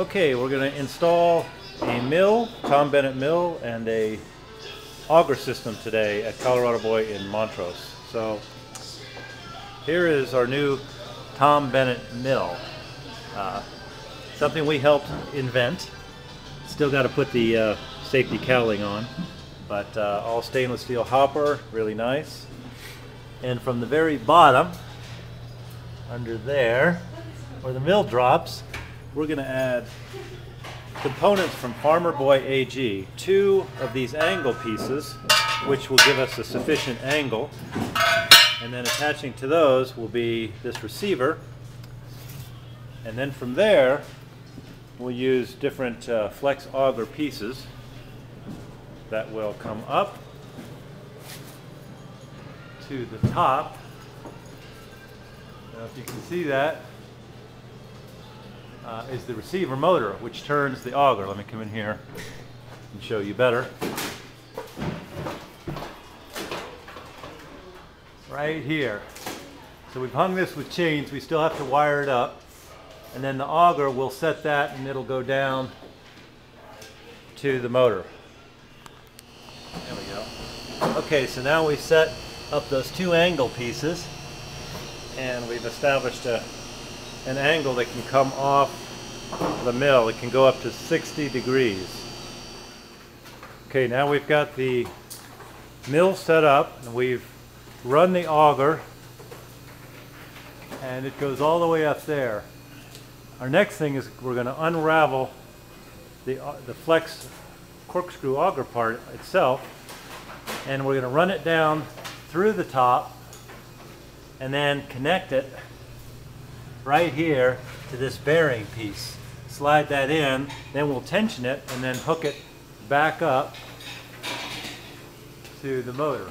Okay, we're going to install a mill, Tom Bennett mill, and a auger system today at Colorado Boy in Montrose. So here is our new Tom Bennett mill. Uh, something we helped invent. Still got to put the uh, safety cowling on, but uh, all stainless steel hopper, really nice. And from the very bottom, under there, where the mill drops, we're going to add components from Farmer Boy AG. Two of these angle pieces, which will give us a sufficient angle. And then attaching to those will be this receiver. And then from there, we'll use different uh, flex auger pieces that will come up to the top. Now if you can see that, uh, is the receiver motor, which turns the auger. Let me come in here and show you better. Right here. So we've hung this with chains. We still have to wire it up. And then the auger will set that and it'll go down to the motor. There we go. Okay, so now we set up those two angle pieces and we've established a an angle that can come off the mill. It can go up to 60 degrees. Okay, now we've got the mill set up and we've run the auger and it goes all the way up there. Our next thing is we're going to unravel the, uh, the flex corkscrew auger part itself and we're going to run it down through the top and then connect it right here to this bearing piece. Slide that in, then we'll tension it and then hook it back up to the motor.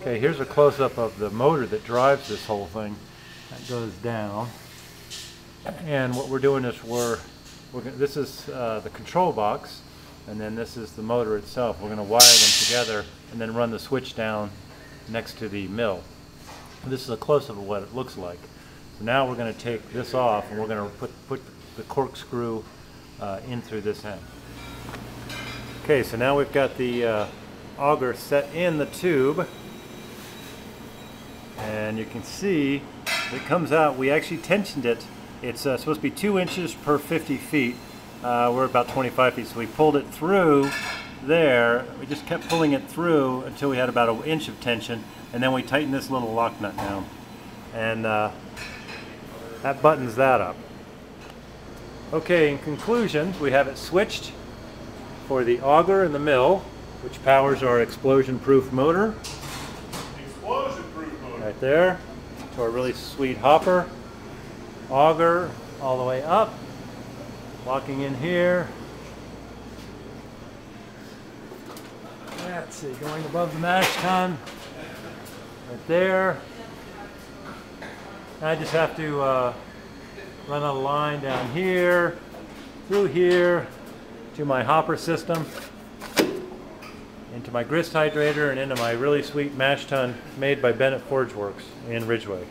Okay, here's a close-up of the motor that drives this whole thing. That goes down. And what we're doing is we're, we're this is uh, the control box, and then this is the motor itself. We're going to wire them together and then run the switch down next to the mill. This is a close-up of what it looks like. So now we're going to take this off and we're going to put, put the corkscrew uh, in through this end. Okay, so now we've got the uh, auger set in the tube and you can see it comes out, we actually tensioned it. It's uh, supposed to be two inches per 50 feet. Uh, we're about 25 feet, so we pulled it through there. We just kept pulling it through until we had about an inch of tension and then we tighten this little lock nut down and uh, that buttons that up. Okay, in conclusion, we have it switched for the auger and the mill, which powers our explosion-proof motor. Explosion-proof motor. Right there, to our really sweet hopper. Auger all the way up, locking in here. Let's see, going above the mash tun right there. I just have to uh, run a line down here, through here, to my hopper system, into my grist hydrator, and into my really sweet mash tun made by Bennett Forge Works in Ridgway.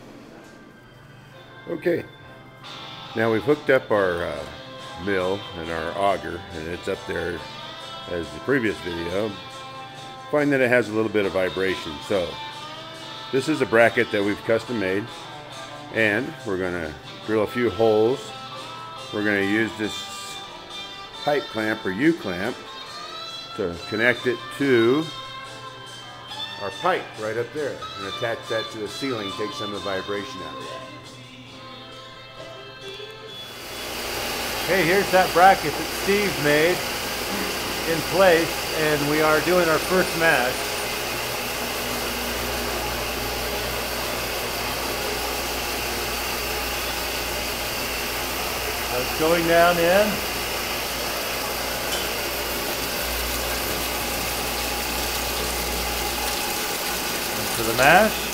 Okay, now we've hooked up our uh, mill and our auger, and it's up there as the previous video. Find that it has a little bit of vibration, so this is a bracket that we've custom made and we're going to drill a few holes. We're going to use this pipe clamp or U-clamp to connect it to our pipe right up there and attach that to the ceiling, take some of the vibration out of that. Okay, here's that bracket that Steve made in place and we are doing our first mash. Going down in. Into the mash.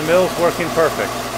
The mill's working perfect.